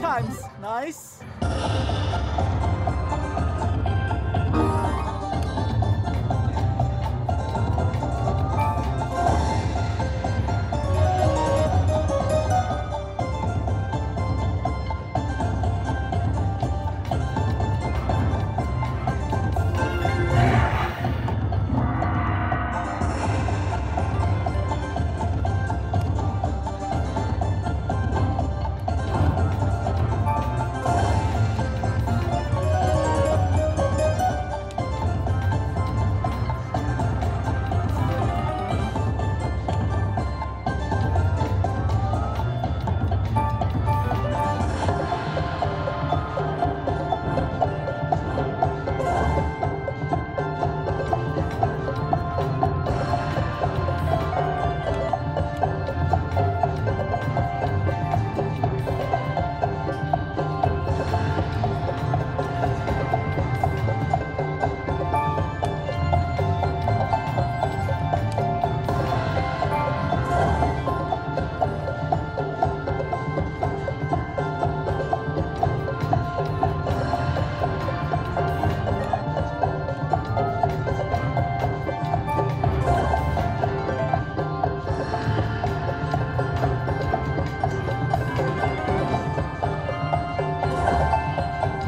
Times. Nice. Oh